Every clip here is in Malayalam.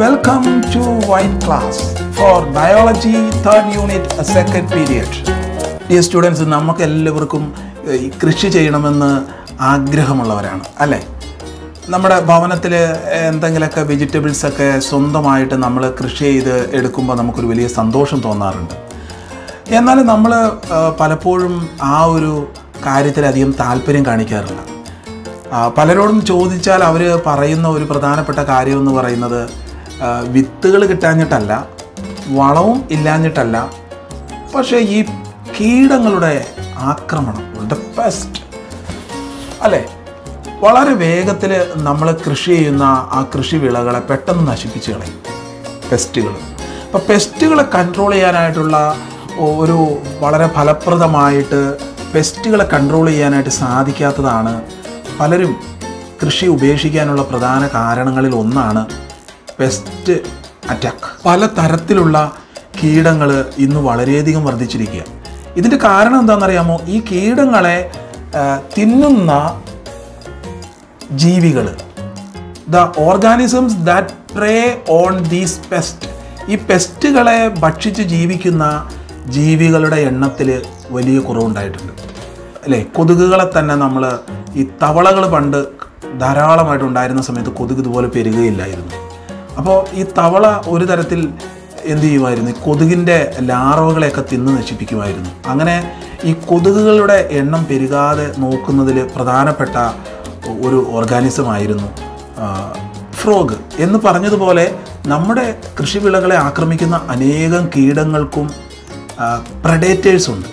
Welcome to White Class for Biology third unit, a second period. Dear students, നമുക്ക് കൃഷി ചെയ്യണമെന്ന് ആഗ്രഹമുള്ളവരാണ് അല്ലേ? നമ്മുടെ ഭവനത്തിൽ എന്തെങ്കിലുമൊക്കെ വെജിറ്റബിൾസ് ഒക്കെ സ്വന്തമായിട്ട് നമ്മൾ കൃഷി ചെയ്ത് എടുക്കുമ്പോൾ നമുക്കൊരു വലിയ സന്തോഷം തോന്നാറുണ്ട്. എന്നാൽ നമ്മൾ പലപ്പോഴും ആ ഒരു കാര്യത്തിലധികം താല്പര്യം കാണിക്കാറില്ല. പലരോടും ചോദിച്ചാൽ അവർ പറയുന്ന ഒരു പ്രധാനപ്പെട്ട കാര്യം എന്ന് പറയുന്നത് വിത്തുകൾ കിട്ടാഞ്ഞിട്ടല്ല വളവും ഇല്ലാഞ്ഞിട്ടല്ല പക്ഷേ ഈ കീടങ്ങളുടെ ആക്രമണം ദ പെസ്റ്റ് അല്ലേ? വളരെ വേഗത്തിൽ നമ്മൾ കൃഷി ചെയ്യുന്ന ആ കൃഷി വിളകളെ പെട്ടെന്ന് നശിപ്പിച്ച് കളയും. പെസ്റ്റുകൾ അപ്പോൾ പെസ്റ്റുകളെ കൺട്രോൾ ചെയ്യാനായിട്ടുള്ള ഒരു വളരെ ഫലപ്രദമായിട്ട് പെസ്റ്റുകളെ കൺട്രോൾ ചെയ്യാനായിട്ട് സാധിക്കാത്തതാണ് പലരും കൃഷി ഉപേക്ഷിക്കാനുള്ള പ്രധാന കാരണങ്ങളിൽ ഒന്നാണ് പെസ്റ്റ് അറ്റാക്ക് പല തരത്തിലുള്ള കീടങ്ങൾ ഇന്ന് വളരെയധികം വർദ്ധിച്ചിരിക്കുക. ഇതിന്റെ കാരണം എന്താണെന്നറിയാമോ? ഈ കീടങ്ങളെ തിന്നുന്ന ജീവികൾ the organisms that prey on these pest ഈ പെസ്റ്റുകളെ ഭക്ഷിച്ച് ജീവിക്കുന്ന ജീവികളുടെ എണ്ണത്തിൽ വലിയ കുറവുണ്ടായിട്ടുണ്ട്. അല്ലേ? കൊതുകുകളെ തന്നെ നമ്മൾ ഈ തവളകൾ പണ്ട് ധാരാളമായിട്ട് ഉണ്ടായിരുന്ന സമയത്ത് കൊതുക് ഇതുപോലെ പെരുകയില്ലായിരുന്നു. അപ്പോൾ ഈ തവള ഒരു തരത്തിൽ എന്ത് ചെയ്യുമായിരുന്നു? കൊതുകിന്റെ ലാറവകളെയൊക്കെ തിന്ന് നശിപ്പിക്കുമായിരുന്നു. അങ്ങനെ ഈ കൊതുകുകളുടെ എണ്ണം പെരുകാതെ നോക്കുന്നതിൽ പ്രധാനപ്പെട്ട ഒരു ഓർഗാനിസം ആയിരുന്നു ഫ്രോഗ് എന്ന് പറഞ്ഞതുപോലെ നമ്മുടെ കൃഷിവിളകളെ ആക്രമിക്കുന്ന അനേകം കീടങ്ങൾക്കും പ്രഡേറ്റേഴ്സ് ഉണ്ട്.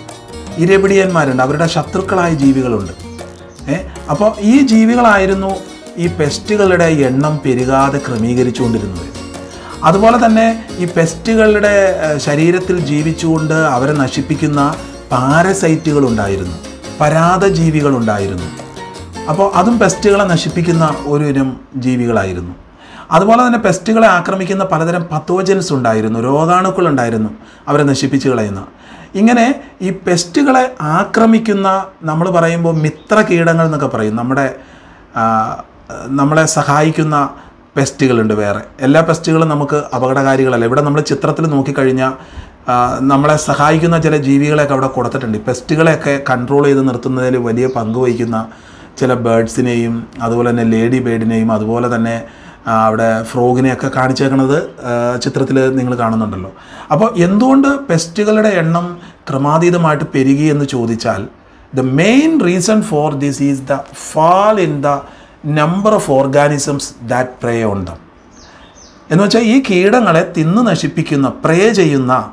ഇരപിടിയന്മാരുണ്ട് അവരുടെ ശത്രുക്കളായ ജീവികളുണ്ട്. അപ്പോൾ ഈ ജീവികളായിരുന്നു ഈ പെസ്റ്റുകളുടെ എണ്ണം പെരുകാതെ ക്രമീകരിച്ചുകൊണ്ടിരുന്നത്. അതുപോലെ തന്നെ ഈ പെസ്റ്റുകളുടെ ശരീരത്തിൽ ജീവിച്ചുകൊണ്ട് അവരെ നശിപ്പിക്കുന്ന പാരസൈറ്റുകൾ ഉണ്ടായിരുന്നു. പരാതജീവികൾ ഉണ്ടായിരുന്നു അപ്പോൾ അതും പെസ്റ്റുകളെ നശിപ്പിക്കുന്ന ഒരു ഇനം ജീവികളായിരുന്നു. അതുപോലെ തന്നെ പെസ്റ്റുകളെ ആക്രമിക്കുന്ന പലതരം പത്തോജൻസ് ഉണ്ടായിരുന്നു. രോഗാണുക്കൾ ഉണ്ടായിരുന്നു അവരെ നശിപ്പിച്ച് കളയുന്ന. ഇങ്ങനെ ഈ പെസ്റ്റുകളെ ആക്രമിക്കുന്ന നമ്മൾ പറയുമ്പോൾ മിത്ര കീടങ്ങൾ എന്നൊക്കെ പറയും. നമ്മുടെ നമ്മളെ സഹായിക്കുന്ന പെസ്റ്റുകളുണ്ട് വേറെ. എല്ലാ പെസ്റ്റുകളും നമുക്ക് അപകടകാരികളല്ല. ഇവിടെ നമ്മൾ ചിത്രത്തിൽ നോക്കിക്കഴിഞ്ഞാൽ നമ്മളെ സഹായിക്കുന്ന ചില ജീവികളെയൊക്കെ അവിടെ കൊടുത്തിട്ടുണ്ട്. പെസ്റ്റുകളെയൊക്കെ കൺട്രോൾ ചെയ്ത് നിർത്തുന്നതിൽ വലിയ പങ്ക് വഹിക്കുന്ന ചില ബേഡ്സിനെയും അതുപോലെ തന്നെ ലേഡി ബേഡിനെയും അതുപോലെ തന്നെ അവിടെ ഫ്രോഗിനെയൊക്കെ കാണിച്ചേക്കുന്നത് ചിത്രത്തിൽ നിങ്ങൾ കാണുന്നുണ്ടല്ലോ. അപ്പോൾ എന്തുകൊണ്ട് പെസ്റ്റുകളുടെ എണ്ണം ക്രമാതീതമായിട്ട് പെരുകി എന്ന് ചോദിച്ചാൽ the main reason for this is the fall in the number of organisms that prey on them എന്ന് വെച്ചാൽ ഈ കീടങ്ങളെ തിന്നു നശിപ്പിക്കുന്ന പ്രേ ചെയ്യുന്ന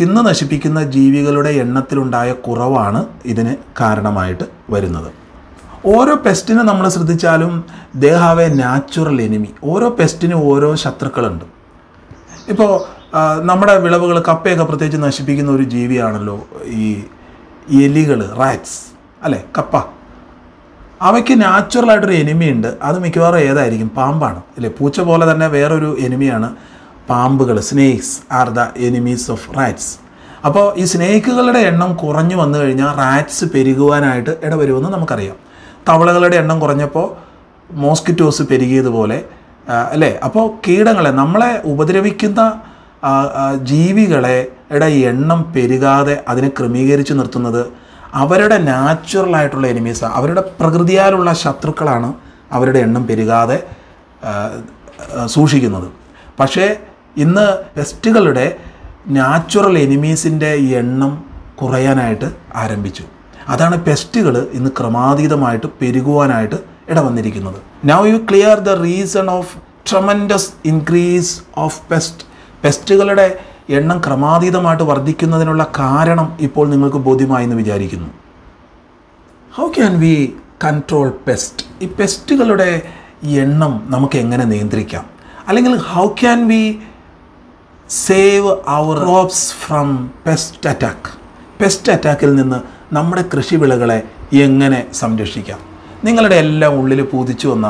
തിന്നു നശിപ്പിക്കുന്ന ജീവികളുടെ എണ്ണത്തിലുണ്ടായ കുറവാണ് ഇതിന് കാരണമായിട്ട് വരുന്നത്. ഓരോ പെസ്റ്റിനെ നമ്മൾ ശ്രദ്ധിച്ചാലും they have a natural enemy ഓരോ പെസ്റ്റിനും ഓരോ ശത്രുക്കളുണ്ട്. ഇപ്പോൾ നമ്മുടെ വിളവുകൾ കപ്പയൊക്കെ പ്രത്യേകിച്ച് നശിപ്പിക്കുന്ന ഒരു ജീവിയാണല്ലോ ഈ എലികൾ റാറ്റ്സ് അല്ലേ? കപ്പ. അവയ്ക്ക് നാച്ചുറലായിട്ടൊരു എനിമി ഉണ്ട്. അത് മിക്കവാറും ഏതായിരിക്കും? പാമ്പാണ്. അല്ലേ? പൂച്ച പോലെ തന്നെ വേറൊരു എനിമിയാണ് പാമ്പുകൾ. Snakes are the enemies of rats അപ്പോൾ ഈ സ്നേക്കുകളുടെ എണ്ണം കുറഞ്ഞു വന്നു കഴിഞ്ഞാൽ റാറ്റ്സ് പെരുകുവാനായിട്ട് ഇടവരുമെന്ന് നമുക്കറിയാം. തവളകളുടെ എണ്ണം കുറഞ്ഞപ്പോൾ മോസ്കിറ്റോസ് പെരുകിയതുപോലെ അല്ലേ? അപ്പോൾ കീടങ്ങളെ നമ്മളെ ഉപദ്രവിക്കുന്ന ജീവികളെ എണ്ണം പെരുകാതെ അതിനെ ക്രമീകരിച്ച് നിർത്തുന്നത് അവരുടെ നാച്ചുറലായിട്ടുള്ള എനിമീസ് അവരുടെ പ്രകൃതിയാലുള്ള ശത്രുക്കളാണ് അവരുടെ എണ്ണം പെരുകാതെ സൂക്ഷിക്കുന്നത്. പക്ഷേ ഇന്ന് വെസ്റ്റുകളുടെ നാച്ചുറൽ എനിമീസിന്റെ എണ്ണം കുറയാനായിട്ട് ആരംഭിച്ചു. അതാണ് പെസ്റ്റുകൾ ഇന്ന് ക്രമാതീതമായിട്ട് പെരുകുവാനായിട്ട് ഇടവന്നിരിക്കുന്നത്. Now you clear the reason of tremendous increase of pest പെസ്റ്റുകളുടെ എണ്ണം ക്രമാതീതമായിട്ട് വർദ്ധിക്കുന്നതിനുള്ള കാരണം ഇപ്പോൾ നിങ്ങൾക്ക് ബോധ്യമായി എന്ന് വിചാരിക്കുന്നു. How can we control pest ഈ പെസ്റ്റുകളുടെ എണ്ണം നമുക്ക് എങ്ങനെ നിയന്ത്രിക്കാം? അല്ലെങ്കിൽ how can we save our crops from pest attack pest അറ്റാക്കിൽ നിന്ന് നമ്മുടെ കൃഷിവിളകളെ എങ്ങനെ സംരക്ഷിക്കാം? നിങ്ങളുടെ എല്ലാം ഉള്ളിൽ പൂതിച്ചു വന്ന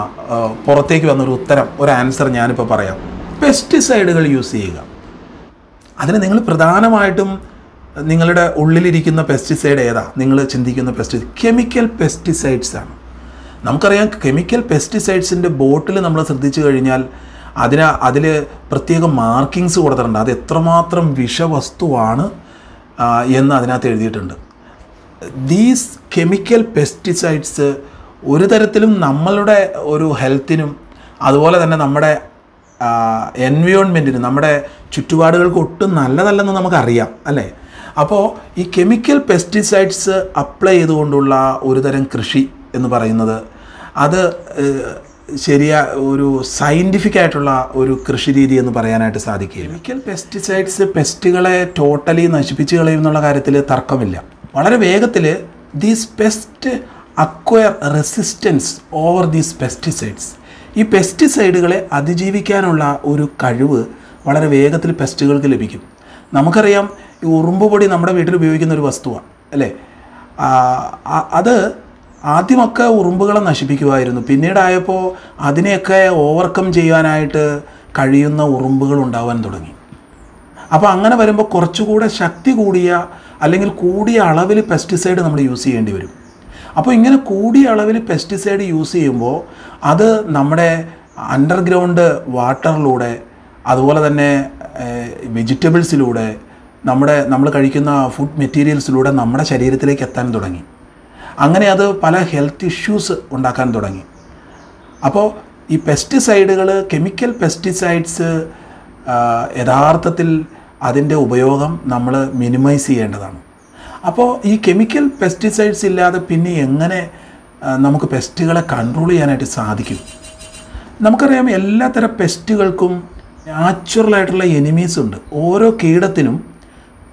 പുറത്തേക്ക് വന്നൊരു ഉത്തരം ഒരു ആൻസർ ഞാനിപ്പോൾ പറയാം. പെസ്റ്റിസൈഡുകൾ യൂസ് ചെയ്യുക. അതിന് നിങ്ങൾ പ്രധാനമായിട്ടും നിങ്ങളുടെ ഉള്ളിലിരിക്കുന്ന പെസ്റ്റിസൈഡ് ഏതാ? നിങ്ങൾ ചിന്തിക്കുന്ന പെസ്റ്റിസൈഡ് കെമിക്കൽ പെസ്റ്റിസൈഡ്സ് ആണ്. നമുക്കറിയാം കെമിക്കൽ പെസ്റ്റിസൈഡ്സിന്റെ ബോട്ടിൽ നമ്മൾ ശ്രദ്ധിച്ചു കഴിഞ്ഞാൽ അതിന് അതിൽ പ്രത്യേക മാർക്കിങ്സ് കൊടുത്തിട്ടുണ്ട്. അത് എത്രമാത്രം വിഷവസ്തുവാണ് എന്ന് അതിനകത്ത് എഴുതിയിട്ടുണ്ട്. ദീസ് കെമിക്കൽ പെസ്റ്റിസൈഡ്സ് ഒരു തരത്തിലും നമ്മളുടെ ഒരു ഹെൽത്തിനും അതുപോലെ തന്നെ നമ്മുടെ എൻവയോൺമെന്റിനും നമ്മുടെ ചുറ്റുപാടുകൾക്ക് ഒട്ടും നല്ലതല്ലെന്ന് നമുക്കറിയാം അല്ലേ? അപ്പോൾ ഈ കെമിക്കൽ പെസ്റ്റിസൈഡ്സ് അപ്ലൈ ചെയ്തുകൊണ്ടുള്ള ഒരുതരം കൃഷി എന്ന് പറയുന്നത് അത് ശരിയ ഒരു സയന്റിഫിക് ആയിട്ടുള്ള ഒരു കൃഷി രീതി എന്ന് പറയാനായിട്ട് സാധിക്കില്ല കെമിക്കൽ പെസ്റ്റിസൈഡ്സ് പെസ്റ്റുകളെ ടോട്ടലി നശിപ്പിച്ച് കളയും എന്നുള്ള കാര്യത്തിൽ തർക്കമില്ല. വളരെ വേഗത്തിൽ these pest acquire resistance over these pesticides ഈ പെസ്റ്റിസൈഡുകളെ അതിജീവിക്കാനുള്ള ഒരു കഴിവ് വളരെ വേഗത്തിൽ പെസ്റ്റുകൾക്ക് ലഭിക്കും. നമുക്കറിയാം ഈ ഉറുമ്പ് പൊടി നമ്മുടെ വീട്ടിൽ ഉപയോഗിക്കുന്ന ഒരു വസ്തുവാണ് അല്ലേ? അത് ആദ്യമൊക്കെ ഉറുമ്പുകളെ നശിപ്പിക്കുമായിരുന്നു. പിന്നീടായപ്പോൾ അതിനെയൊക്കെ ഓവർകം ചെയ്യാനായിട്ട് കഴിയുന്ന ഉറുമ്പുകൾ ഉണ്ടാവാൻ തുടങ്ങി. അപ്പോൾ അങ്ങനെ വരുമ്പോൾ കുറച്ചുകൂടെ ശക്തി കൂടിയ അല്ലെങ്കിൽ കൂടിയ അളവിൽ പെസ്റ്റിസൈഡ് നമ്മൾ യൂസ് ചെയ്യേണ്ടി വരും. അപ്പോൾ ഇങ്ങനെ കൂടിയ അളവിൽ പെസ്റ്റിസൈഡ് യൂസ് ചെയ്യുമ്പോൾ അത് നമ്മുടെ അണ്ടർഗ്രൗണ്ട് വാട്ടറിലൂടെ അതുപോലെ തന്നെ വെജിറ്റബിൾസിലൂടെ നമ്മുടെ നമ്മൾ കഴിക്കുന്ന ഫുഡ് മെറ്റീരിയൽസിലൂടെ നമ്മുടെ ശരീരത്തിലേക്ക് എത്താൻ തുടങ്ങി. അങ്ങനെ അത് പല ഹെൽത്ത് ഇഷ്യൂസ് ഉണ്ടാക്കാൻ തുടങ്ങി. അപ്പോൾ ഈ പെസ്റ്റിസൈഡുകൾ കെമിക്കൽ പെസ്റ്റിസൈഡ്സ് യഥാർത്ഥത്തിൽ അതിന്റെ ഉപയോഗം നമ്മൾ മിനിമൈസ് ചെയ്യേണ്ടതാണ്. അപ്പോൾ ഈ കെമിക്കൽ പെസ്റ്റിസൈഡ്സ് ഇല്ലാതെ പിന്നെ എങ്ങനെ നമുക്ക് പെസ്റ്റുകളെ കൺട്രോൾ ചെയ്യാനായിട്ട് സാധിക്കും? നമുക്കറിയാം എല്ലാ എല്ലാത്തരം പെസ്റ്റുകൾക്കും നാച്ചുറലായിട്ടുള്ള എനിമീസ് ഉണ്ട്. ഓരോ കീടത്തിനും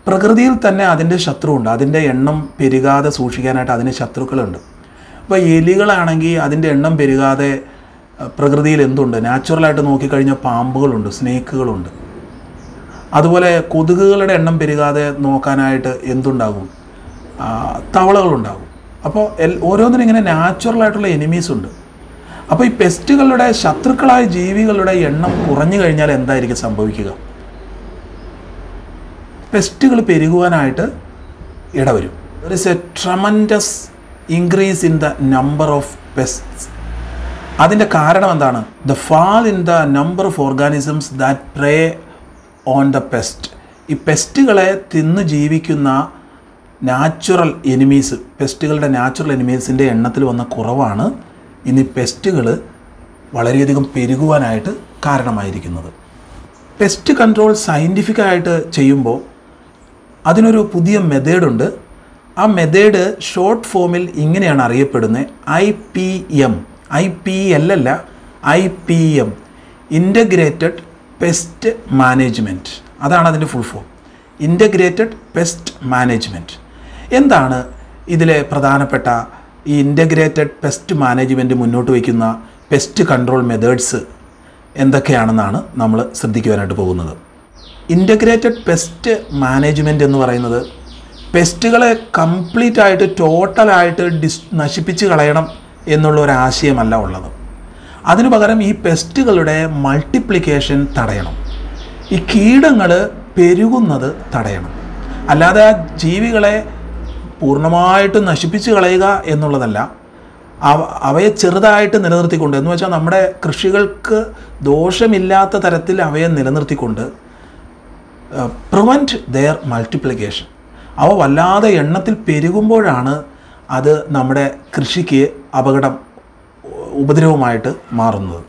പ്രകൃതിയിൽ തന്നെ അതിന്റെ ശത്രുവുണ്ട്. അതിന്റെ എണ്ണം പെരുകാതെ സൂക്ഷിക്കാനായിട്ട് അതിന് ശത്രുക്കളുണ്ട്. ഇപ്പോൾ എലികളാണെങ്കിൽ അതിന്റെ എണ്ണം പെരുകാതെ പ്രകൃതിയിൽ എന്തുണ്ട്? നാച്ചുറലായിട്ട് നോക്കിക്കഴിഞ്ഞാൽ പാമ്പുകളുണ്ട് സ്നേക്കുകളുണ്ട് അതുപോലെ കൊതുകുകളുടെ എണ്ണം പെരുകാതെ നോക്കാനായിട്ട് എന്തുണ്ടാകും? തവളകളുണ്ടാകും. അപ്പോൾ എൽ ഓരോന്നിനും ഇങ്ങനെ നാച്ചുറലായിട്ടുള്ള എനിമീസ് ഉണ്ട്. അപ്പോൾ ഈ പെസ്റ്റുകളുടെ ശത്രുക്കളായ ജീവികളുടെ എണ്ണം കുറഞ്ഞു കഴിഞ്ഞാൽ എന്തായിരിക്കും സംഭവിക്കുക? പെസ്റ്റുകൾ പെരുകുവാനായിട്ട് ഇടവരും. There is a tremendous increase in the number of pests അതിന്റെ കാരണം എന്താണ്? The fall in the number of organisms that prey on the pest ഈ പെസ്റ്റുകളെ തിന്ന് ജീവിക്കുന്ന നാച്ചുറൽ എനിമീസ് പെസ്റ്റുകളുടെ നാച്ചുറൽ എനിമീസിന്റെ എണ്ണത്തിൽ വന്ന കുറവാണ് ഇനി പെസ്റ്റുകൾ വളരെയധികം പെരുകുവാനായിട്ട് കാരണമായിരിക്കുന്നത്. പെസ്റ്റ് കൺട്രോൾ സയന്റിഫിക്കായിട്ട് ചെയ്യുമ്പോൾ അതിനൊരു പുതിയ മെത്തേഡുണ്ട് ആ മെത്തേഡ് ഷോർട്ട് ഫോമിൽ ഇങ്ങനെയാണ് അറിയപ്പെടുന്നത്. I P M I P L അല്ല I P M integrated pest management അതാണ് അതിന്റെ full form integrated pest management എന്താണ് ഇതിലെ പ്രധാനപ്പെട്ട ഈ ഇന്റഗ്രേറ്റഡ് പെസ്റ്റ് മാനേജ്മെന്റ് മുന്നോട്ട് വയ്ക്കുന്ന പെസ്റ്റ് കൺട്രോൾ മെത്തേഡ്സ് എന്തൊക്കെയാണെന്നാണ് നമ്മൾ ശ്രദ്ധിക്കുവാനായിട്ട് പോകുന്നത്. ഇന്റഗ്രേറ്റഡ് പെസ്റ്റ് മാനേജ്മെന്റ് എന്ന് പറയുന്നത് പെസ്റ്റുകളെ കംപ്ലീറ്റ് ആയിട്ട് ടോട്ടലായിട്ട് ഡിസ് നശിപ്പിച്ച് കളയണം എന്നുള്ള ഒരു ആശയമല്ല ഉള്ളത്. അതിനു പകരം ഈ പെസ്റ്റുകളുടെ മൾട്ടിപ്ലിക്കേഷൻ തടയണം. ഈ കീടങ്ങൾ പെരുകുന്നത് തടയണം. അല്ലാതെ ആ ജീവികളെ പൂർണമായിട്ട് നശിപ്പിച്ച് കളയുക എന്നുള്ളതല്ല അവ അവയെ ചെറുതായിട്ട് നിലനിർത്തിക്കൊണ്ട് എന്ന് വെച്ചാൽ നമ്മുടെ കൃഷികൾക്ക് ദോഷമില്ലാത്ത തരത്തിൽ അവയെ നിലനിർത്തിക്കൊണ്ട് പ്രിവെന്റ് ദെയർ മൾട്ടിപ്ലിക്കേഷൻ അവ വല്ലാതെ എണ്ണത്തിൽ പെരുകുമ്പോഴാണ് അത് നമ്മുടെ കൃഷിക്ക് അപകടം ഉപദ്രവമായിട്ട് മാറുന്നത്.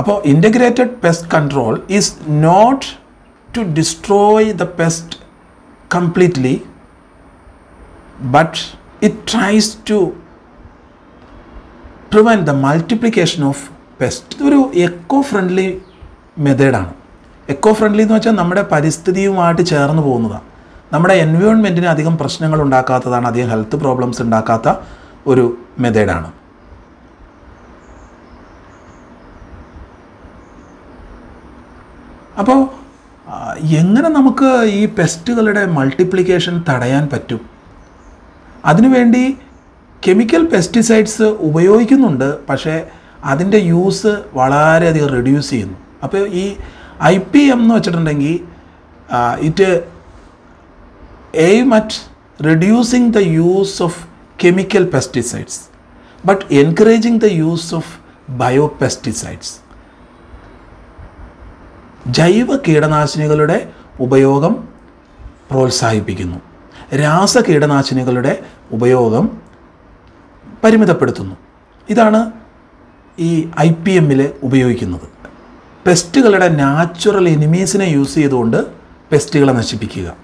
അപ്പോൾ integrated pest control is not to destroy the pest completely but it tries to prevent the multiplication of pest ഇതൊരു എക്കോ ഫ്രണ്ട്ലി മെത്തേഡാണ് എക്കോ ഫ്രണ്ട്ലി എന്ന് വെച്ചാൽ നമ്മുടെ പരിസ്ഥിതിയുമായിട്ട് ചേർന്ന് പോകുന്നതാണ് നമ്മുടെ എൻവയോൺമെന്റിന് അധികം പ്രശ്നങ്ങൾ ഉണ്ടാക്കാത്തതാണ് അധികം ഹെൽത്ത് പ്രോബ്ലംസ് ഉണ്ടാക്കാത്ത ഒരു മെത്തേഡാണ് അപ്പോൾ എങ്ങനെ നമുക്ക് ഈ പെസ്റ്റുകളുടെ മൾട്ടിപ്ലിക്കേഷൻ തടയാൻ പറ്റും? അതിനുവേണ്ടി കെമിക്കൽ പെസ്റ്റിസൈഡ്സ് ഉപയോഗിക്കുന്നുണ്ട് പക്ഷേ അതിന്റെ യൂസ് വളരെയധികം റെഡ്യൂസ് ചെയ്യുന്നു. അപ്പോൾ ഈ ഐ പി എം എന്ന് വെച്ചിട്ടുണ്ടെങ്കിൽ it aim at reducing the use of chemical pesticides but encouraging the use of bio pesticides ജൈവ കീടനാശിനികളുടെ ഉപയോഗം പ്രോത്സാഹിപ്പിക്കുന്നു. രാസ കീടനാശിനികളുടെ ഉപയോഗം പരിമിതപ്പെടുത്തുന്നു. ഇതാണ് ഈ ഐ പി എമ്മിൽ ഉപയോഗിക്കുന്നത്. പെസ്റ്റുകളുടെ നാച്ചുറൽ എനിമീസിനെ യൂസ് ചെയ്തുകൊണ്ട് പെസ്റ്റുകളെ നശിപ്പിക്കുക.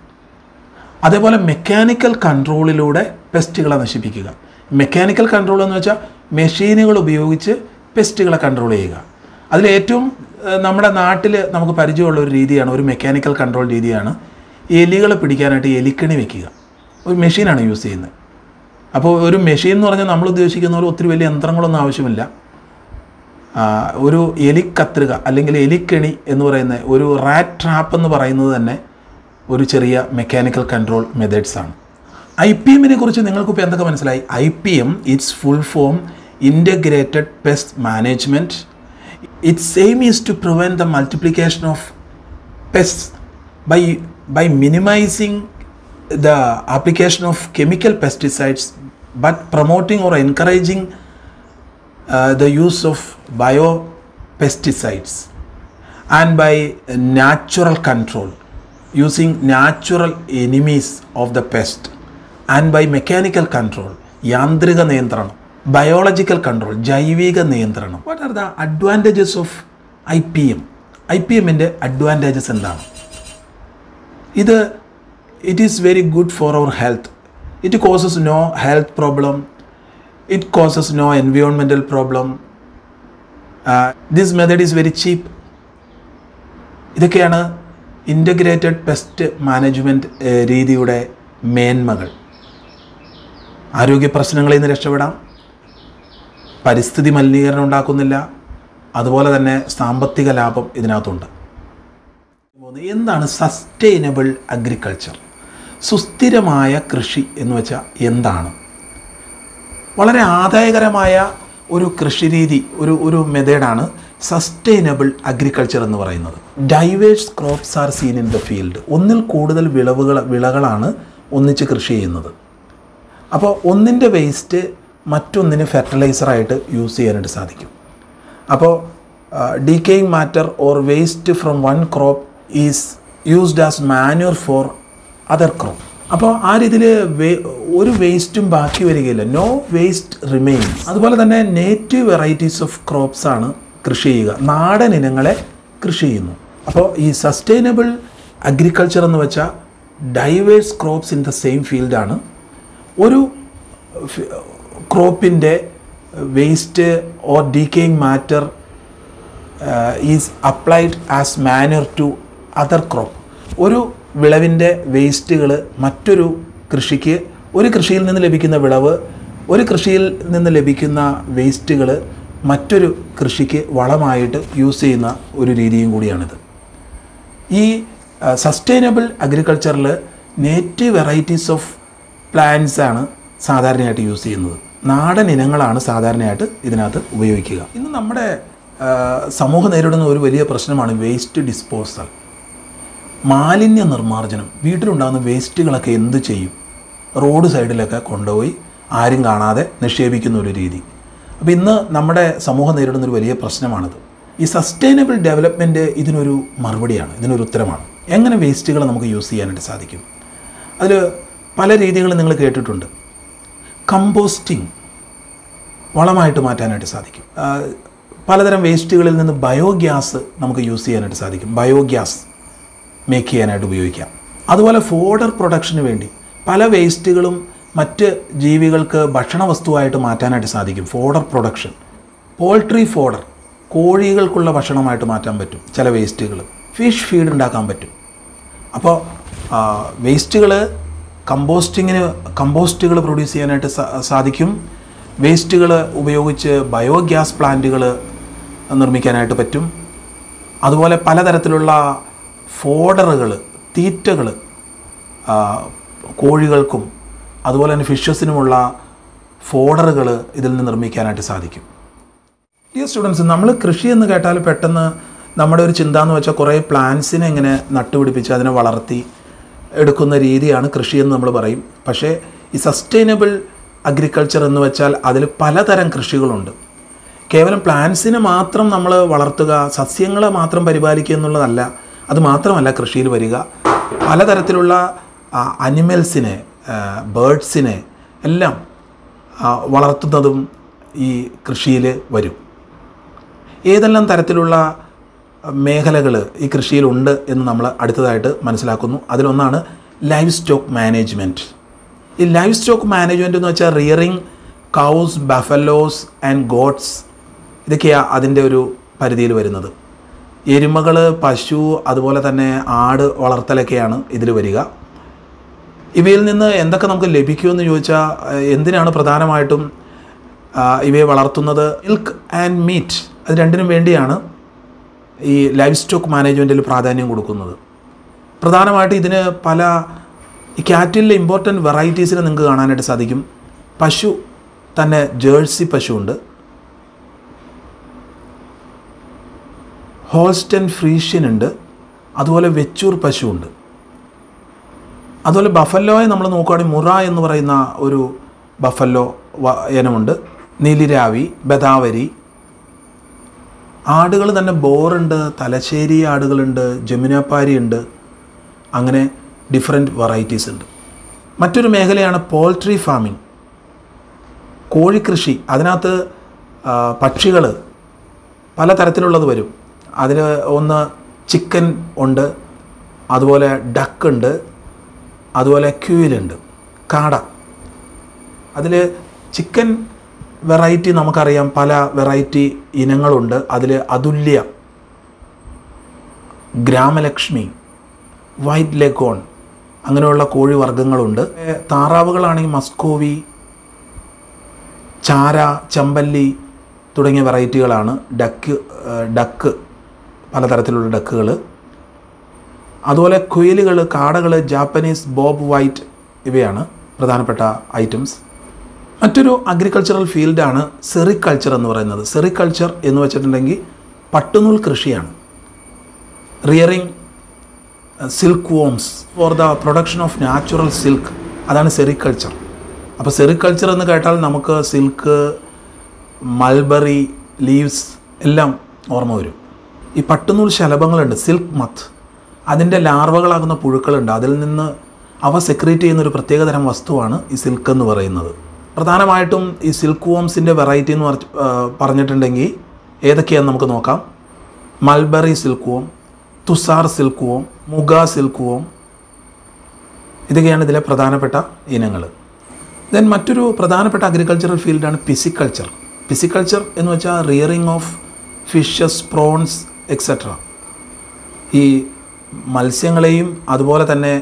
അതേപോലെ മെക്കാനിക്കൽ കൺട്രോളിലൂടെ പെസ്റ്റുകളെ നശിപ്പിക്കുക. മെക്കാനിക്കൽ കൺട്രോൾ എന്ന് വെച്ചാൽ മെഷീനുകൾ ഉപയോഗിച്ച് പെസ്റ്റുകളെ കൺട്രോൾ ചെയ്യുക. അതിലേറ്റവും നമ്മുടെ നാട്ടിൽ നമുക്ക് പരിചയമുള്ള ഒരു രീതിയാണ് ഒരു മെക്കാനിക്കൽ കൺട്രോൾ രീതിയാണ് എലികളെ പിടിക്കാനായിട്ട് എലിക്കണി വെക്കുക. ഒരു മെഷീനാണ് യൂസ് ചെയ്യുന്നത്. അപ്പോൾ ഒരു മെഷീൻ എന്ന് പറഞ്ഞാൽ നമ്മൾ ഉദ്ദേശിക്കുന്ന പോലെ ഒത്തിരി വലിയ യന്ത്രങ്ങളൊന്നും ആവശ്യമില്ല. ഒരു എലിക്കത്രിക അല്ലെങ്കിൽ എലിക്കണി എന്ന് പറയുന്ന ഒരു റാറ്റ് ട്രാപ്പ് എന്ന് പറയുന്നത് തന്നെ ഒരു ചെറിയ മെക്കാനിക്കൽ കൺട്രോൾ മെത്തേഡ്സാണ് ഐ പി എമ്മിനെ കുറിച്ച് നിങ്ങൾക്കിപ്പോൾ എന്തൊക്കെ മനസ്സിലായി? I P M its full form integrated pest management it's aim is to prevent the multiplication of pests by by minimizing the application of chemical pesticides but promoting or encouraging uh, the use of biopesticides and by natural control using natural enemies of the pest and by mechanical control യാന്ത്രിക നിയന്ത്രണം ബയോളജിക്കൽ കൺട്രോൾ ജൈവിക നിയന്ത്രണം. What are the advantages of I P M I P എമ്മിന്റെ അഡ്വാന്റേജസ് എന്താണ്? ഇത് it is very good for our health it causes no health problem it causes no എൻവയോൺമെന്റൽ problem this method is very cheap ഇതൊക്കെയാണ് ഇന്റഗ്രേറ്റഡ് പെസ്റ്റ് മാനേജ്മെന്റ് രീതിയുടെ മേന്മകൾ. ആരോഗ്യ പ്രശ്നങ്ങളിൽ നിന്ന് രക്ഷപ്പെടാം. പരിസ്ഥിതി മലിനീകരണം ഉണ്ടാക്കുന്നില്ല. അതുപോലെ തന്നെ സാമ്പത്തിക ലാഭം ഇതിനകത്തുണ്ട്. എന്താണ് സസ്റ്റൈനബിൾ അഗ്രികൾച്ചർ സുസ്ഥിരമായ കൃഷി എന്ന് വെച്ചാൽ എന്താണ്? വളരെ ആദായകരമായ ഒരു കൃഷിരീതി ഒരു ഒരു മെത്തേഡാണ് സസ്റ്റൈനബിൾ അഗ്രികൾച്ചർ എന്ന് പറയുന്നത്. Diverse crops are seen in the field ഒന്നിൽ കൂടുതൽ വിളവുകൾ വിളകളാണ് ഒന്നിച്ച് കൃഷി ചെയ്യുന്നത്. അപ്പോൾ ഒന്നിന്റെ വേസ്റ്റ് മറ്റൊന്നിന് ഫെർട്ടിലൈസറായിട്ട് യൂസ് ചെയ്യാനായിട്ട് സാധിക്കും. അപ്പോൾ decaying matter or waste from one crop is used as manure for other crop അപ്പോൾ ആ രീതിയിൽ വേ ഒരു വേസ്റ്റും ബാക്കി വരികയില്ല. നോ വേസ്റ്റ് റിമെയിൻസ് അതുപോലെ തന്നെ നേറ്റീവ് വെറൈറ്റീസ് ഓഫ് ക്രോപ്സ് ആണ് കൃഷി ചെയ്യുക. നാടൻ ഇനങ്ങളെ കൃഷി ചെയ്യുന്നു. അപ്പോൾ ഈ സസ്റ്റൈനബിൾ അഗ്രികൾച്ചർ എന്ന് വെച്ചാൽ diverse crops in the same ഫീൽഡാണ് ഒരു ക്രോപ്പിന്റെ waste or decaying matter is applied as manure to other crop ഒരു വിളവിന്റെ വേസ്റ്റുകൾ മറ്റൊരു കൃഷിക്ക് ഒരു കൃഷിയിൽ നിന്ന് ലഭിക്കുന്ന വിളവ് ഒരു കൃഷിയിൽ നിന്ന് ലഭിക്കുന്ന വേസ്റ്റുകൾ മറ്റൊരു കൃഷിക്ക് വളമായിട്ട് യൂസ് ചെയ്യുന്ന ഒരു രീതിയും കൂടിയാണിത്. ഈ സസ്റ്റൈനബിൾ അഗ്രികൾച്ചറിൽ നേറ്റീവ് വെറൈറ്റീസ് ഓഫ് പ്ലാന്റ്സ് ആണ് സാധാരണയായിട്ട് യൂസ് ചെയ്യുന്നത്. നാടൻ ഇനങ്ങളാണ് സാധാരണയായിട്ട് ഇതിനകത്ത് ഉപയോഗിക്കുക. ഇന്ന് നമ്മുടെ സമൂഹം നേരിടുന്ന ഒരു വലിയ പ്രശ്നമാണ് വേസ്റ്റ് ഡിസ്പോസൽ. മാലിന്യ നിർമ്മാർജനം. വീട്ടിലുണ്ടാകുന്ന വേസ്റ്റുകളൊക്കെ എന്ത് ചെയ്യും? റോഡ് സൈഡിലൊക്കെ കൊണ്ടുപോയി ആരും കാണാതെ നിക്ഷേപിക്കുന്ന ഒരു രീതി. അപ്പോൾ ഇന്ന് നമ്മുടെ സമൂഹം നേരിടുന്ന ഒരു വലിയ പ്രശ്നമാണിത്. ഈ സസ്റ്റൈനബിൾ ഡെവലപ്മെന്റ് ഇതിനൊരു മറുപടിയാണ് ഇതിനൊരു ഉത്തരമാണ്. എങ്ങനെ വേസ്റ്റുകൾ നമുക്ക് യൂസ് ചെയ്യാനായിട്ട് സാധിക്കും? അതിൽ പല രീതികളും നിങ്ങൾ കേട്ടിട്ടുണ്ട്. കമ്പോസ്റ്റിംഗ് വളമായിട്ട് മാറ്റാനായിട്ട് സാധിക്കും. പലതരം വേസ്റ്റുകളിൽ നിന്ന് ബയോഗ്യാസ് നമുക്ക് യൂസ് ചെയ്യാനായിട്ട് സാധിക്കും. ബയോഗ്യാസ് മേക്ക് ചെയ്യാനായിട്ട് ഉപയോഗിക്കാം. അതുപോലെ ഫോഡർ പ്രൊഡക്ഷന് വേണ്ടി പല വേസ്റ്റുകളും മറ്റ് ജീവികൾക്ക് ഭക്ഷണ വസ്തുവായിട്ട് മാറ്റാനായിട്ട് സാധിക്കും. ഫോഡർ പ്രൊഡക്ഷൻ പോൾട്രി ഫോഡർ കോഴികൾക്കുള്ള ഭക്ഷണമായിട്ട് മാറ്റാൻ പറ്റും. ചില വേസ്റ്റുകൾ ഫിഷ് ഫീഡ് ഉണ്ടാക്കാൻ പറ്റും. അപ്പോൾ വേസ്റ്റുകൾ കമ്പോസ്റ്റിങ്ങിന് കമ്പോസ്റ്റുകൾ പ്രൊഡ്യൂസ് ചെയ്യാനായിട്ട് സാധിക്കും. വേസ്റ്റുകൾ ഉപയോഗിച്ച് ബയോഗ്യാസ് പ്ലാന്റുകൾ നിർമ്മിക്കാനായിട്ട് പറ്റും. അതുപോലെ പലതരത്തിലുള്ള ഫോഡറുകൾ തീറ്റകൾ കോഴികൾക്കും അതുപോലെ തന്നെ ഫിഷസിനുമുള്ള ഫോഡറുകൾ ഇതിൽ നിന്ന് നിർമ്മിക്കാനായിട്ട് സാധിക്കും. ഡിയർ സ്റ്റുഡൻസ് നമ്മൾ കൃഷി എന്ന് കേട്ടാൽ പെട്ടെന്ന് നമ്മുടെ ഒരു ചിന്ത എന്ന് വെച്ചാൽ കുറേ പ്ലാന്റ്സിനെ ഇങ്ങനെ നട്ടുപിടിപ്പിച്ച് അതിനെ വളർത്തി എടുക്കുന്ന രീതിയാണ് കൃഷിയെന്ന് നമ്മൾ പറയും. പക്ഷേ ഈ സസ്റ്റൈനബിൾ അഗ്രികൾച്ചർ എന്ന് വെച്ചാൽ അതിൽ പലതരം കൃഷികളുണ്ട്. കേവലം പ്ലാന്റ്സിനെ മാത്രം നമ്മൾ വളർത്തുക സസ്യങ്ങളെ മാത്രം പരിപാലിക്കുക എന്നുള്ളതല്ല അത് മാത്രമല്ല കൃഷിയിൽ വരിക. പലതരത്തിലുള്ള അനിമൽസിനെ ബേഡ്സിനെ എല്ലാം വളർത്തുന്നതും ഈ കൃഷിയിൽ വരും. ഏതെല്ലാം തരത്തിലുള്ള മേഖലകൾ ഈ കൃഷിയിലുണ്ട് എന്ന് നമ്മൾ അടുത്തതായിട്ട് മനസ്സിലാക്കുന്നു. അതിലൊന്നാണ് ലൈവ് സ്റ്റോക്ക് മാനേജ്മെന്റ് ഈ ലൈവ് സ്റ്റോക്ക് മാനേജ്മെന്റ് എന്ന് വെച്ചാൽ rearing cows buffaloes and goats ഇതൊക്കെയാണ് അതിന്റെ ഒരു പരിധിയിൽ വരുന്നത്. എരുമകൾ പശു അതുപോലെ തന്നെ ആട് വളർത്തലൊക്കെയാണ് ഇതിൽ വരിക. ഇവയിൽ നിന്ന് എന്തൊക്കെ നമുക്ക് ലഭിക്കുമെന്ന് ചോദിച്ചാൽ എന്തിനാണ് പ്രധാനമായിട്ടും ഇവയെ വളർത്തുന്നത്? മിൽക്ക് ആൻഡ് മീറ്റ് അത് രണ്ടിനും വേണ്ടിയാണ് ഈ ലൈഫ് സ്റ്റോക്ക് മാനേജ്മെന്റിൽ പ്രാധാന്യം കൊടുക്കുന്നത്. പ്രധാനമായിട്ട് ഇതിന് പല ഈ ക്യാറ്റിലെ ഇമ്പോർട്ടന്റ് വെറൈറ്റീസിനെ നിങ്ങൾക്ക് കാണാനായിട്ട് സാധിക്കും. പശു തന്നെ ജേഴ്സി പശു ഉണ്ട് ഹോൾസ്റ്റൻ ഫ്രീഷ്യൻ ഉണ്ട്. അതുപോലെ വെച്ചൂർ പശു ഉണ്ട് അതുപോലെ ബഫല്ലോയെ നമ്മൾ നോക്കുകയാണെങ്കിൽ മുറ എന്ന് പറയുന്ന ഒരു ബഫല്ലോ ഇനമുണ്ട്. നീലിരാവി ബദാവരി ആടുകൾ തന്നെ ബോറുണ്ട് തലശ്ശേരി ആടുകളുണ്ട് ജമുനാപ്പാരി ഉണ്ട്. അങ്ങനെ ഡിഫറെന്റ് വെറൈറ്റീസ് ഉണ്ട്. മറ്റൊരു മേഖലയാണ് പോൾട്രി ഫാമിംഗ് കോഴിക്കൃഷി അതിനകത്ത് പക്ഷികൾ പലതരത്തിലുള്ളത് വരും. അതിൽ ഒന്ന് ചിക്കൻ ഉണ്ട് അതുപോലെ ഡക്ക് ഉണ്ട് അതുപോലെ ക്യൂയിലുണ്ട് കാട. അതിൽ ചിക്കൻ വെറൈറ്റി നമുക്കറിയാം പല വെറൈറ്റി ഇനങ്ങളുണ്ട്. അതിൽ അതുല്യ ഗ്രാമലക്ഷ്മി വൈറ്റ് ലെഗോൺ അങ്ങനെയുള്ള കോഴി വർഗങ്ങളുണ്ട്. താറാവുകളാണെങ്കിൽ മസ്കോവി ചാര ചെമ്പല്ലി തുടങ്ങിയ വെറൈറ്റികളാണ്. ഡക്ക് ഡക്ക് പലതരത്തിലുള്ള ഡക്കുകൾ അതുപോലെ കുയിലുകൾ കാടകൾ ജാപ്പനീസ് ബോബ് വൈറ്റ് ഇവയാണ് പ്രധാനപ്പെട്ട ഐറ്റംസ്. മറ്റൊരു അഗ്രികൾച്ചറൽ ഫീൽഡാണ് സെറിക്കൾച്ചർ എന്ന് പറയുന്നത്. സെറിക്കൾച്ചർ എന്ന് വെച്ചിട്ടുണ്ടെങ്കിൽ പട്ടുനൂൽ കൃഷിയാണ്. Rearing silk worms for the production of natural silk അതാണ് സെറിക്കൾച്ചർ അപ്പോൾ സെറിക്കൾച്ചർ എന്ന് കേട്ടാൽ നമുക്ക് സിൽക്ക് മൾബറി ലീവ്സ് എല്ലാം ഓർമ്മ വരും. ഈ പട്ടുനൂൽ ശലഭങ്ങളുണ്ട് സിൽക്ക് മത്ത് അതിന്റെ ലാർവകളാകുന്ന പുഴുക്കളുണ്ട്. അതിൽ നിന്ന് അവ സെക്രീറ്റ് ചെയ്യുന്ന ഒരു പ്രത്യേകതരം വസ്തുവാണ് ഈ സിൽക്ക് എന്ന് പറയുന്നത്. പ്രധാനമായിട്ടും ഈ സിൽക്ക് വോംസിന്റെ വെറൈറ്റി എന്ന് പറഞ്ഞ പറഞ്ഞിട്ടുണ്ടെങ്കിൽ ഏതൊക്കെയാണെന്ന് നമുക്ക് നോക്കാം. Mulberry silk worm tussar silk worm muga silk worm. ഇതൊക്കെയാണ് ഇതിലെ പ്രധാനപ്പെട്ട ഇനങ്ങൾ. ദെൻ മറ്റൊരു പ്രധാനപ്പെട്ട അഗ്രികൾച്ചറൽ ഫീൽഡാണ് പിസിക്കൾച്ചർ പിസിക്കൾച്ചർ എന്ന് വെച്ചാൽ rearing of fishes prawns etcetera ഈ മത്സ്യങ്ങളെയും അതുപോലെ തന്നെ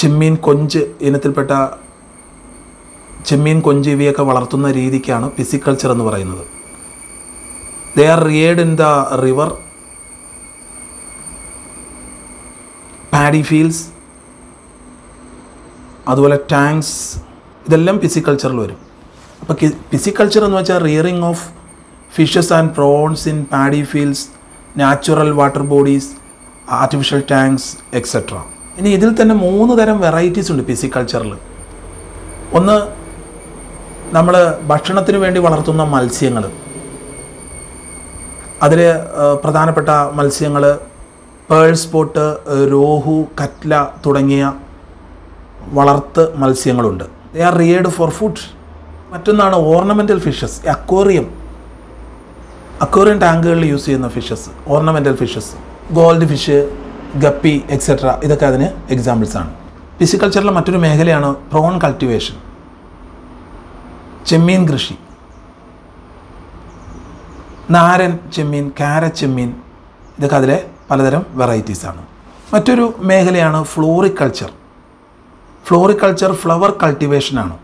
ചെമ്മീൻ കൊഞ്ച് ഇനത്തിൽപ്പെട്ട ചെമ്മീൻ കൊഞ്ചീവിയൊക്കെ വളർത്തുന്ന രീതിക്കാണ് പിസിക്കൾച്ചർ എന്ന് പറയുന്നത്. They are reared in the river paddy fields അതുപോലെ ടാങ്ക്സ് ഇതെല്ലാം പിസിക്കൾച്ചറിൽ വരും. അപ്പോൾ പിസിക്കൾച്ചർ എന്ന് വെച്ചാൽ rearing of fishes and prawns in paddy fields natural water bodies artificial tanks etcetera ഇനി ഇതിൽ തന്നെ മൂന്ന് തരം വെറൈറ്റീസ് ഉണ്ട് പിസിക്കൾച്ചറിൽ ഒന്ന് നമ്മൾ ഭക്ഷണത്തിന് വേണ്ടി വളർത്തുന്ന മത്സ്യങ്ങൾ അതിൽ പ്രധാനപ്പെട്ട മത്സ്യങ്ങൾ പേൾ സ്പോട്ട് രോഹു കറ്റ്ല തുടങ്ങിയ വളർത്ത് മത്സ്യങ്ങളുണ്ട്. They are reared for food മറ്റൊന്നാണ് ഓർണമെന്റൽ ഫിഷസ് അക്വേറിയം അക്വേറിയം ടാങ്കുകളിൽ യൂസ് ചെയ്യുന്ന fishes ornamental fishes gold fish guppy etcetera ഇതൊക്കെ അതിന് എക്സാമ്പിൾസ് ആണ്. ഫിസിക്കൾച്ചറിലെ മറ്റൊരു മേഖലയാണ് പ്രോൺ കൾട്ടിവേഷൻ ചെമ്മീൻ കൃഷി. നാരൻ ചെമ്മീൻ കാര ചെമ്മീൻ ഇതൊക്കെ അതിലെ പലതരം വെറൈറ്റീസാണ് മറ്റൊരു മേഖലയാണ് ഫ്ലോറിക്കൾച്ചർ ഫ്ലോറിക്കൾച്ചർ ഫ്ലവർ കൾട്ടിവേഷനാണ്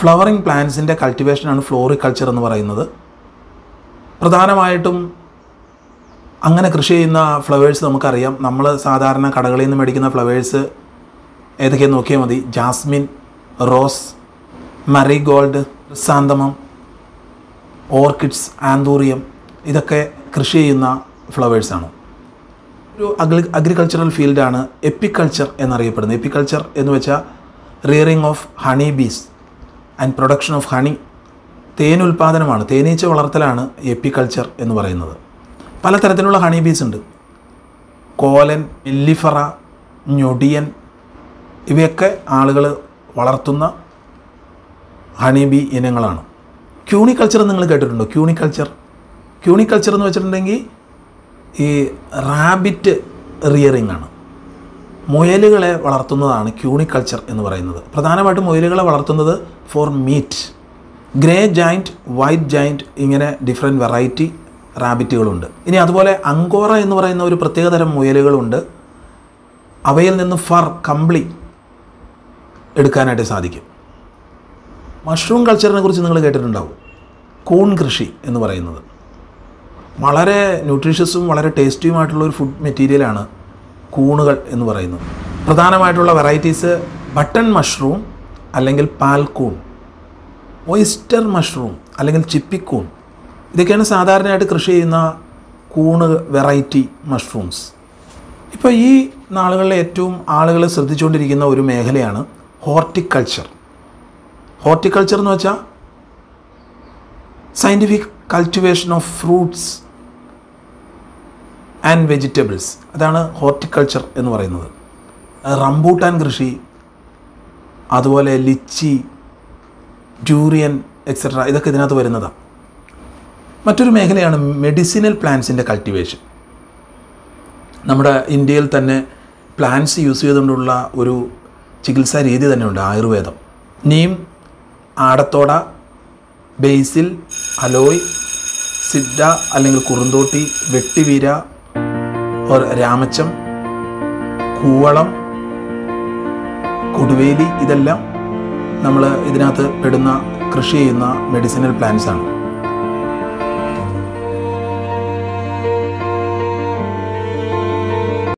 ഫ്ലവറിങ് പ്ലാന്റ്സിന്റെ കൾട്ടിവേഷനാണ് ഫ്ലോറിക്കൾച്ചർ എന്ന് പറയുന്നത്. പ്രധാനമായിട്ടും അങ്ങനെ കൃഷി ചെയ്യുന്ന ഫ്ലവേഴ്സ് നമുക്കറിയാം. നമ്മൾ സാധാരണ കടകളിൽ നിന്ന് മേടിക്കുന്ന ഫ്ലവേഴ്സ് ഏതൊക്കെയെന്ന് നോക്കിയാൽ മതി. Jasmine rose marigold chrysanthemum orchids anthurium ഇതൊക്കെ കൃഷി ചെയ്യുന്ന ഫ്ലവേഴ്സാണ് ഒരു അഗ്രി അഗ്രികൾച്ചറൽ ഫീൽഡാണ് എപ്പിക്കൾച്ചർ എന്നറിയപ്പെടുന്നത്. എപ്പിക്കൾച്ചർ എന്ന് വെച്ചാൽ rearing of honey bees and production of honey തേൻ ഉൽപ്പാദനമാണ് തേനീച്ച വളർത്തലാണ് എപ്പിക്കൾച്ചർ എന്ന് പറയുന്നത്. പലതരത്തിലുള്ള ഹണി ബീസ് ഉണ്ട്. കോലൻ എല്ലിഫറ ഞൊടിയൻ ഇവയൊക്കെ ആളുകൾ വളർത്തുന്ന ഹണി ബി ഇനങ്ങളാണ് ക്യൂണിക്കൾച്ചർ നിങ്ങൾ കേട്ടിട്ടുണ്ടോ? ക്യൂണിക്കൾച്ചർ ക്യൂണിക്കൾച്ചർ എന്ന് വെച്ചിട്ടുണ്ടെങ്കിൽ ഈ റാബിറ്റ് റിയറിംഗ് ആണ്. മുയലുകളെ വളർത്തുന്നതാണ് ക്യൂണിക്കൾച്ചർ എന്ന് പറയുന്നത്. പ്രധാനമായിട്ടും മുയലുകളെ വളർത്തുന്നത് for meat. Grey giant white giant ഇങ്ങനെ ഡിഫറെന്റ് വെറൈറ്റി റാബിറ്റുകളുണ്ട്. ഇനി അതുപോലെ അങ്കോറ എന്ന് പറയുന്ന ഒരു പ്രത്യേകതരം മുയലുകളുണ്ട്. അവയിൽ നിന്ന് ഫർ കമ്പിളി എടുക്കാനായിട്ട് സാധിക്കും. മഷ്റൂം കൾച്ചറിനെ കുറിച്ച് നിങ്ങൾ കേട്ടിട്ടുണ്ടാവും. കൂൺ കൃഷി എന്ന് പറയുന്നത്. വളരെ ന്യൂട്രീഷ്യസും വളരെ ടേസ്റ്റിയുമായിട്ടുള്ള ഒരു ഫുഡ് മെറ്റീരിയലാണ് കൂണുകൾ എന്ന് പറയുന്നത്. പ്രധാനമായിട്ടുള്ള വെറൈറ്റീസ് ബട്ടൺ മഷ്റൂം അല്ലെങ്കിൽ പാൽക്കൂൺ ഒയിസ്റ്റർ മഷ്റൂം അല്ലെങ്കിൽ ചിപ്പിക്കൂൺ. ഇതൊക്കെയാണ് സാധാരണയായിട്ട് കൃഷി ചെയ്യുന്ന കൂണ് വെറൈറ്റി മഷ്റൂംസ്. ഇപ്പോൾ ഈ നാളുകളിൽ ഏറ്റവും ആളുകൾ ശ്രദ്ധിച്ചുകൊണ്ടിരിക്കുന്ന ഒരു മേഖലയാണ് ഹോർട്ടിക്കൾച്ചർ. ഹോർട്ടിക്കൾച്ചർ എന്ന് വെച്ചാൽ scientific cultivation of fruits and vegetables അതാണ് ഹോർട്ടിക്കൾച്ചർ എന്ന് പറയുന്നത്. റംബൂട്ടാൻ കൃഷി അതുപോലെ ലിച്ചി ഡ്യൂറിയൻ എക്സെട്ര ഇതൊക്കെ ഇതിനകത്ത് വരുന്നതാണ് മറ്റൊരു മേഖലയാണ് മെഡിസിനൽ പ്ലാന്റ്സിന്റെ കൾട്ടിവേഷൻ നമ്മുടെ ഇന്ത്യയിൽ തന്നെ പ്ലാന്റ്സ് യൂസ് ചെയ്തുകൊണ്ടുള്ള ഒരു ചികിത്സാ രീതി തന്നെയുണ്ട് ആയുർവേദം. നീം ആടത്തോട ബേസിൽ അലോയ് സിഡ അല്ലെങ്കിൽ കുറുന്തോട്ടി വെട്ടിവീര ഓർ രാമച്ചം കൂവളം കൊടുവേലി ഇതെല്ലാം നമ്മൾ ഇതിനകത്ത് പെടുന്ന കൃഷി ചെയ്യുന്ന മെഡിസിനൽ പ്ലാന്റ്സ് ആണ്.